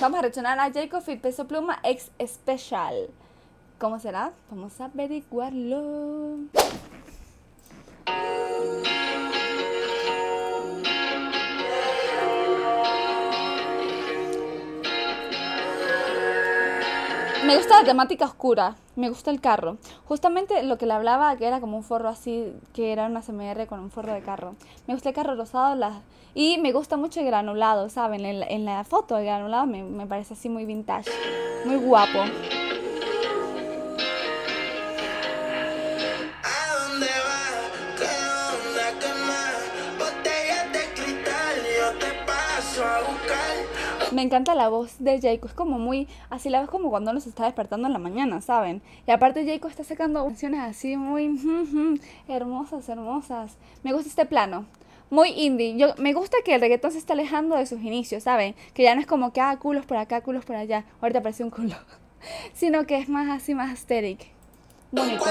Vamos a reaccionar a Jacob Fit Peso Pluma X Special. ¿Cómo será? Vamos a averiguarlo. Me gusta la temática oscura, me gusta el carro. Justamente lo que le hablaba, que era como un forro así, que era una CMR con un forro de carro. Me gusta el carro rosado y me gusta mucho el granulado, ¿saben? En la, foto el granulado me, me parece así muy vintage, muy guapo. Me encanta la voz de Jaco, es como muy, así la ves como cuando uno está despertando en la mañana, ¿saben? Y aparte Jaco está sacando canciones así muy hermosas, hermosas. Me gusta este plano, muy indie. Yo, me gusta que el reggaetón se está alejando de sus inicios, ¿saben? Que ya no es como que, ah, culos por acá, culos por allá. Ahorita aparece un culo. Sino que es más así, más aesthetic. Bonito.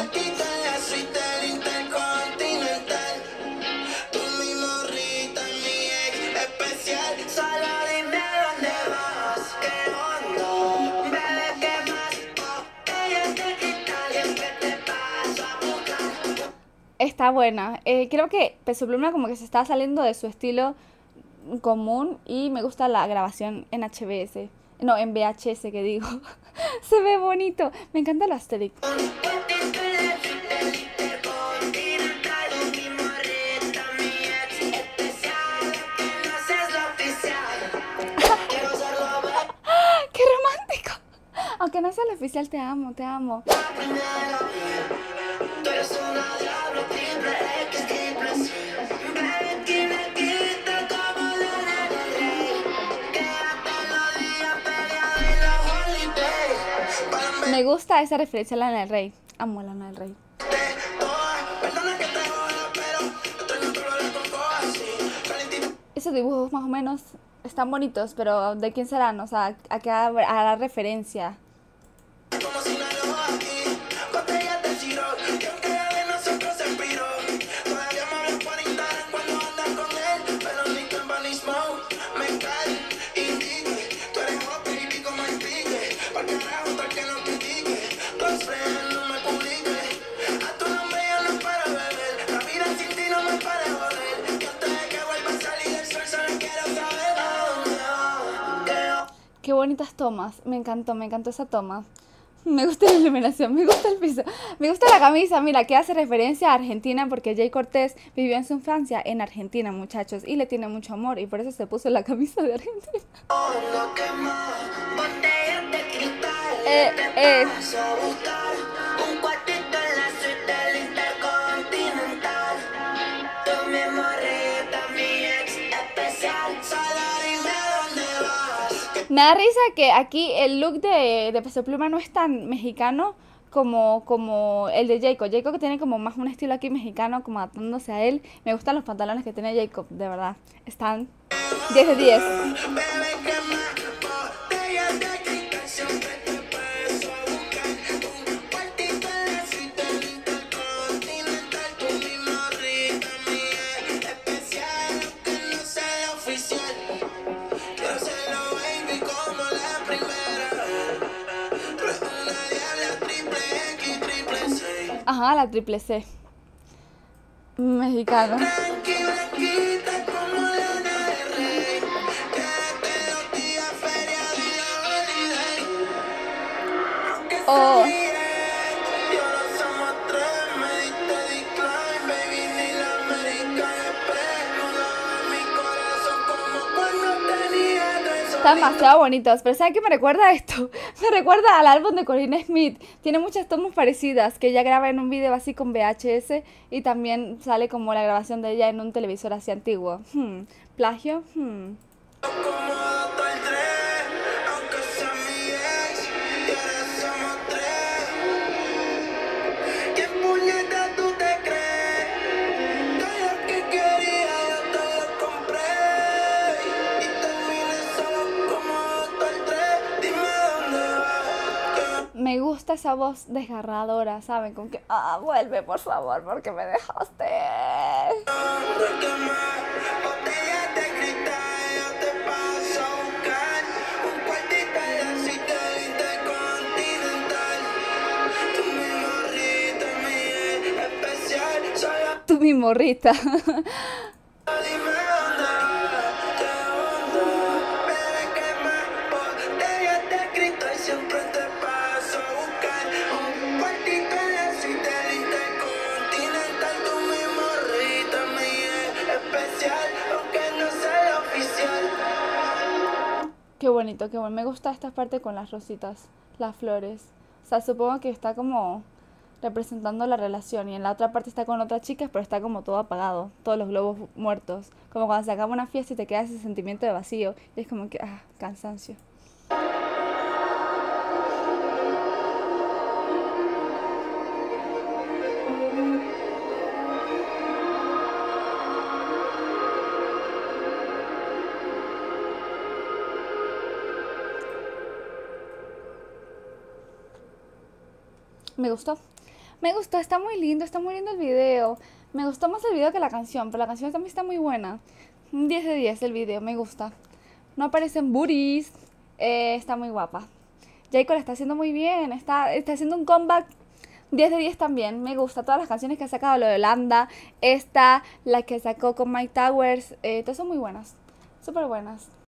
Está buena. Eh, creo que Peso Pluma como que se está saliendo de su estilo común y me gusta la grabación en HBS. No, en VHS que digo. se ve bonito. Me encanta la aesthetic. Oficial, te amo, te amo. Me gusta esa referencia a Lana del Rey. Amo a Lana del Rey. Esos dibujos más o menos están bonitos, pero ¿de quién serán? O sea, ¿a qué hará referencia? Qué bonitas tomas. Me encantó, me encantó esa toma. Me gusta la iluminación, me gusta el piso, me gusta la camisa, mira, que hace referencia a Argentina porque Jay Cortés vivió en su infancia en Argentina, muchachos, y le tiene mucho amor y por eso se puso la camisa de Argentina. Eh, eh. Me da risa que aquí el look de, de Peso Pluma no es tan mexicano como, como el de Jacob. Jacob tiene como más un estilo aquí mexicano, como adaptándose a él. Me gustan los pantalones que tiene Jacob, de verdad. Están 10 de 10. Ajá, la triple C. Mexicano. Oh. Están demasiado bonitos, pero ¿saben qué me recuerda esto? Me recuerda al álbum de Corinne Smith. Tiene muchas tomas parecidas, que ella graba en un video así con VHS y también sale como la grabación de ella en un televisor así antiguo. Hmm, ¿Plagio? Hmm. esa voz desgarradora, ¿saben? con que, ah, vuelve por favor, porque me dejaste. Tú mi morrita. Qué bonito, qué bueno. Me gusta esta parte con las rositas, las flores. O sea, supongo que está como representando la relación y en la otra parte está con otras chicas, pero está como todo apagado, todos los globos muertos. Como cuando se acaba una fiesta y te queda ese sentimiento de vacío. Y es como que, ah, cansancio. Me gustó. Me gustó, está muy lindo, está muy lindo el video. Me gustó más el video que la canción, pero la canción también está muy buena. Un 10 de 10 el video, me gusta. No aparecen booties. Eh, está muy guapa. Jacob está haciendo muy bien, está, está haciendo un comeback 10 de 10 también, me gusta. Todas las canciones que ha sacado, lo de Holanda, esta, la que sacó con Mike Towers, eh, todas son muy buenas, súper buenas.